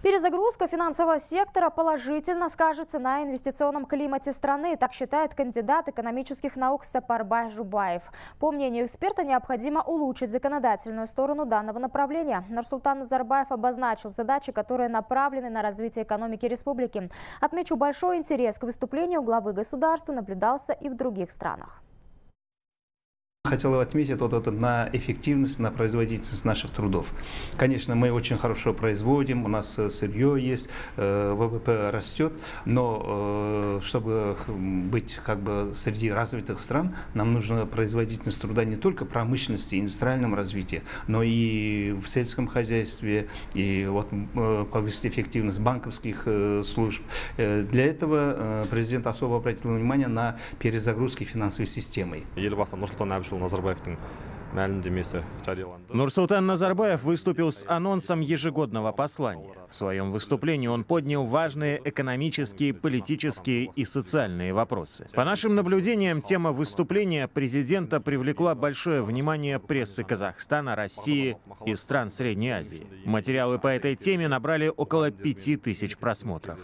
Перезагрузка финансового сектора положительно скажется на инвестиционном климате страны, так считает кандидат экономических наук Сапарбай Жубаев. По мнению эксперта, необходимо улучшить законодательную сторону данного направления. Нурсултан Назарбаев обозначил задачи, которые направлены на развитие экономики республики. Отмечу, большой интерес к выступлению главы государства наблюдался и в других странах. Хотел отметить вот это на эффективность, на производительность наших трудов. Конечно, мы очень хорошо производим, у нас э, сырье есть, э, ВВП растет, но э, чтобы быть как бы среди развитых стран, нам нужна производительность труда не только промышленности, индустриальном развитии, но и в сельском хозяйстве, и вот повысить эффективность банковских служб. Для этого президент особо обратил внимание на перезагрузки финансовой системы. Нурсултан Назарбаев выступил с анонсом ежегодного послания. В своем выступлении он поднял важные экономические, политические и социальные вопросы. По нашим наблюдениям, тема выступления президента привлекла большое внимание прессы Казахстана, России и стран Средней Азии. Материалы по этой теме набрали около пяти тысяч просмотров.